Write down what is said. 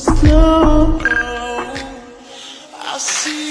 snow. I see.